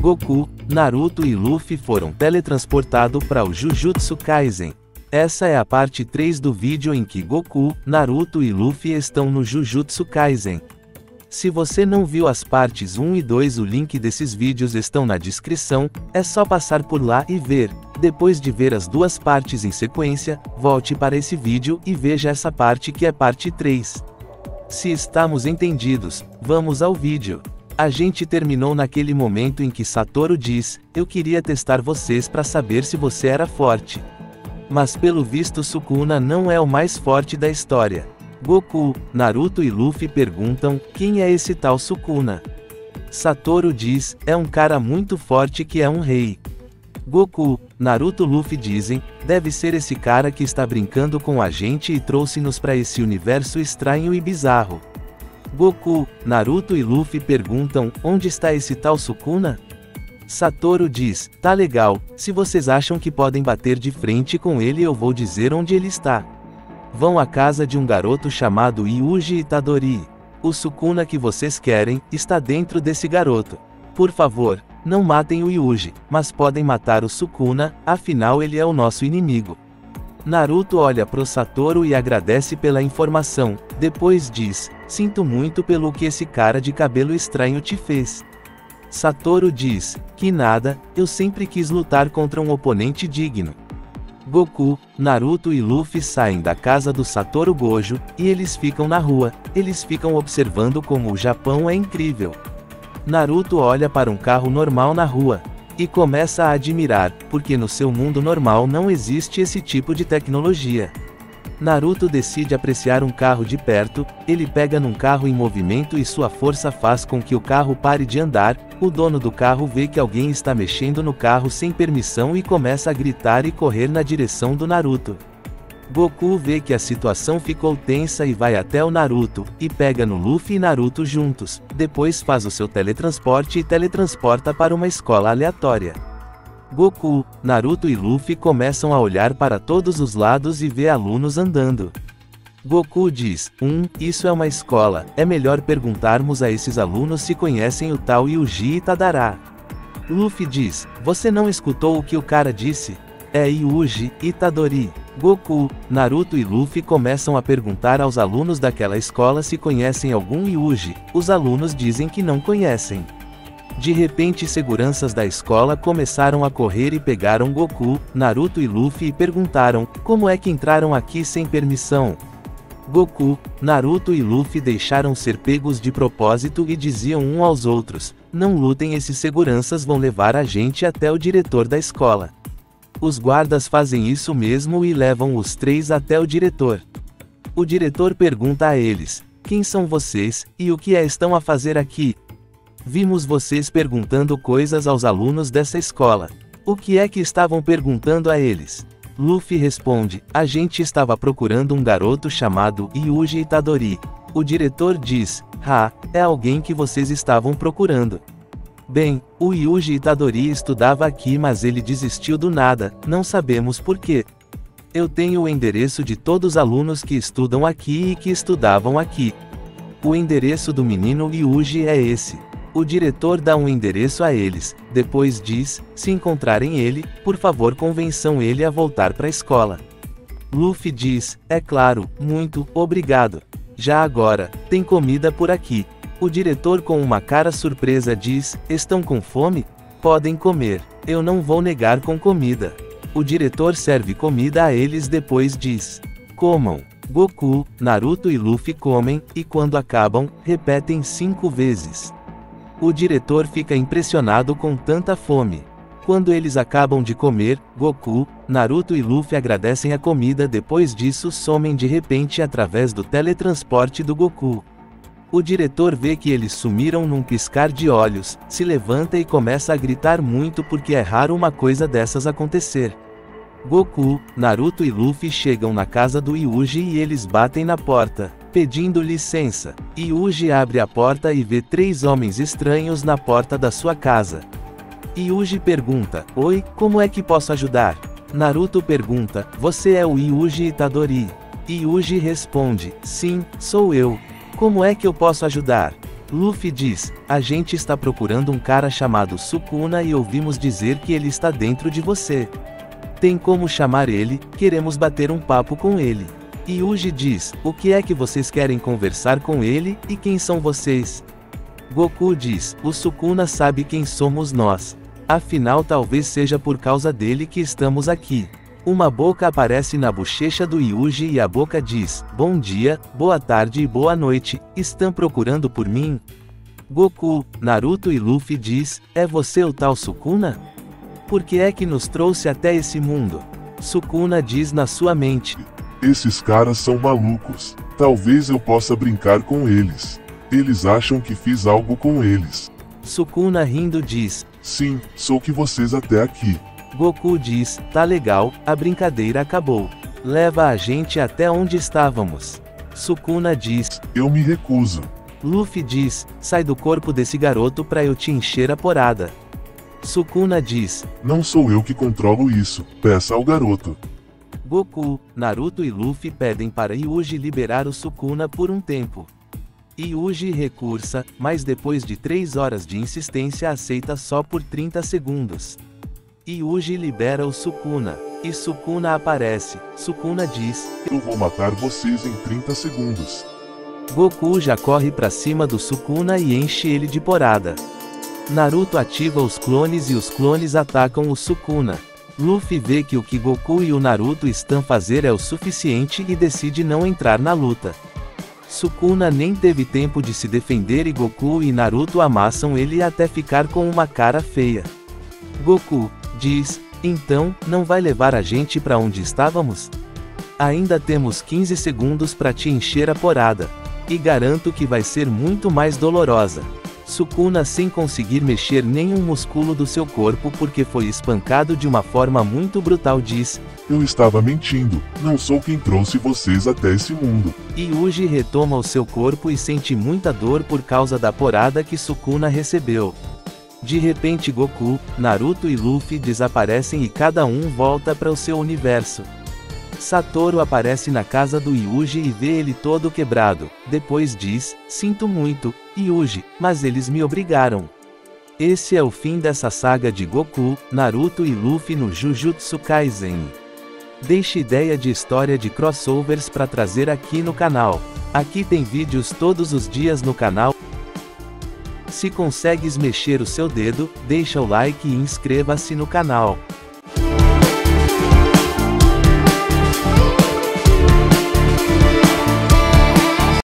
Goku, Naruto e Luffy foram teletransportados para o Jujutsu Kaisen. Essa é a parte 3 do vídeo em que Goku, Naruto e Luffy estão no Jujutsu Kaisen. Se você não viu as partes 1 e 2 o link desses vídeos estão na descrição, é só passar por lá e ver. Depois de ver as duas partes em sequência, volte para esse vídeo e veja essa parte que é parte 3. Se estamos entendidos, vamos ao vídeo. A gente terminou naquele momento em que Satoru diz: Eu queria testar vocês para saber se você era forte. Mas pelo visto Sukuna não é o mais forte da história. Goku, Naruto e Luffy perguntam: quem é esse tal Sukuna? Satoru diz: é um cara muito forte que é um rei. Goku, Naruto Luffy dizem: deve ser esse cara que está brincando com a gente e trouxe-nos para esse universo estranho e bizarro. Goku, Naruto e Luffy perguntam: onde está esse tal Sukuna? Satoru diz: Tá legal, se vocês acham que podem bater de frente com ele, eu vou dizer onde ele está. Vão à casa de um garoto chamado Yuji Itadori. O Sukuna que vocês querem está dentro desse garoto. Por favor, não matem o Yuji, mas podem matar o Sukuna, afinal ele é o nosso inimigo. Naruto olha pro Satoru e agradece pela informação, depois diz: Sinto muito pelo que esse cara de cabelo estranho te fez. Satoru diz: Que nada, eu sempre quis lutar contra um oponente digno. Goku, Naruto e Luffy saem da casa do Satoru Gojo, e eles ficam na rua, eles ficam observando como o Japão é incrível. Naruto olha para um carro normal na rua, e começa a admirar, porque no seu mundo normal não existe esse tipo de tecnologia. Naruto decide apreciar um carro de perto, ele pega num carro em movimento e sua força faz com que o carro pare de andar, o dono do carro vê que alguém está mexendo no carro sem permissão e começa a gritar e correr na direção do Naruto. Goku vê que a situação ficou tensa e vai até o Naruto, e pega no Luffy e Naruto juntos, depois faz o seu teletransporte e teletransporta para uma escola aleatória. Goku, Naruto e Luffy começam a olhar para todos os lados e vê alunos andando. Goku diz: Um, isso é uma escola, é melhor perguntarmos a esses alunos se conhecem o tal Yuji Itadara. Luffy diz: Você não escutou o que o cara disse? É Yuji Itadori. Goku, Naruto e Luffy começam a perguntar aos alunos daquela escola se conhecem algum Yuji, os alunos dizem que não conhecem. De repente seguranças da escola começaram a correr e pegaram Goku, Naruto e Luffy e perguntaram, como é que entraram aqui sem permissão? Goku, Naruto e Luffy deixaram ser pegos de propósito e diziam um aos outros, não lutem esses seguranças vão levar a gente até o diretor da escola. Os guardas fazem isso mesmo e levam os três até o diretor. O diretor pergunta a eles, quem são vocês, e o que é estão a fazer aqui? Vimos vocês perguntando coisas aos alunos dessa escola. O que é que estavam perguntando a eles? Luffy responde: A gente estava procurando um garoto chamado Yuji Itadori. O diretor diz: Ha, é alguém que vocês estavam procurando. Bem, o Yuji Itadori estudava aqui, mas ele desistiu do nada, não sabemos por quê. Eu tenho o endereço de todos os alunos que estudam aqui e que estudavam aqui. O endereço do menino Yuji é esse. O diretor dá um endereço a eles, depois diz: se encontrarem ele, por favor convençam ele a voltar para a escola. Luffy diz: é claro, muito, obrigado. Já agora, tem comida por aqui. O diretor, com uma cara surpresa, diz: estão com fome? Podem comer. Eu não vou negar com comida. O diretor serve comida a eles, depois diz: comam. Goku, Naruto e Luffy comem, e quando acabam, repetem cinco vezes. O diretor fica impressionado com tanta fome. Quando eles acabam de comer, Goku, Naruto e Luffy agradecem a comida depois disso somem de repente através do teletransporte do Goku. O diretor vê que eles sumiram num piscar de olhos, se levanta e começa a gritar muito porque é raro uma coisa dessas acontecer. Goku, Naruto e Luffy chegam na casa do Yuji e eles batem na porta pedindo licença. Yuji abre a porta e vê três homens estranhos na porta da sua casa. Yuji pergunta: Oi, como é que posso ajudar? Naruto pergunta: Você é o Yuji Itadori? Yuji responde: Sim, sou eu. Como é que eu posso ajudar? Luffy diz: A gente está procurando um cara chamado Sukuna e ouvimos dizer que ele está dentro de você. Tem como chamar ele, queremos bater um papo com ele. Yuji diz: O que é que vocês querem conversar com ele, e quem são vocês? Goku diz: O Sukuna sabe quem somos nós. Afinal, talvez seja por causa dele que estamos aqui. Uma boca aparece na bochecha do Yuji e a boca diz: Bom dia, boa tarde e boa noite, estão procurando por mim? Goku, Naruto e Luffy diz: É você o tal Sukuna? Por que é que nos trouxe até esse mundo? Sukuna diz na sua mente: Esses caras são malucos. Talvez eu possa brincar com eles. Eles acham que fiz algo com eles. Sukuna rindo diz: Sim, sou que vocês até aqui. Goku diz: Tá legal, a brincadeira acabou. Leva a gente até onde estávamos. Sukuna diz: Eu me recuso. Luffy diz: Sai do corpo desse garoto pra eu te encher a porada. Sukuna diz: Não sou eu que controlo isso, peça ao garoto. Goku, Naruto e Luffy pedem para Yuji liberar o Sukuna por um tempo. Yuji recursa, mas depois de 3 horas de insistência aceita só por 30 segundos. Yuji libera o Sukuna. E Sukuna aparece. Sukuna diz: Eu vou matar vocês em 30 segundos. Goku já corre para cima do Sukuna e enche ele de porada. Naruto ativa os clones e os clones atacam o Sukuna. Luffy vê que o que Goku e o Naruto estão fazer é o suficiente e decide não entrar na luta. Sukuna nem teve tempo de se defender e Goku e Naruto amassam ele até ficar com uma cara feia. Goku, diz: Então, não vai levar a gente para onde estávamos? Ainda temos 15 segundos para te encher a porada. E garanto que vai ser muito mais dolorosa. Sukuna sem conseguir mexer nenhum músculo do seu corpo porque foi espancado de uma forma muito brutal diz: Eu estava mentindo, não sou quem trouxe vocês até esse mundo. Yuji retoma o seu corpo e sente muita dor por causa da porada que Sukuna recebeu. De repente Goku, Naruto e Luffy desaparecem e cada um volta para o seu universo. Satoru aparece na casa do Yuji e vê ele todo quebrado. Depois diz: Sinto muito, Yuji, mas eles me obrigaram. Esse é o fim dessa saga de Goku, Naruto e Luffy no Jujutsu Kaisen. Deixe ideia de história de crossovers para trazer aqui no canal. Aqui tem vídeos todos os dias no canal. Se consegues mexer o seu dedo, deixa o like e inscreva-se no canal.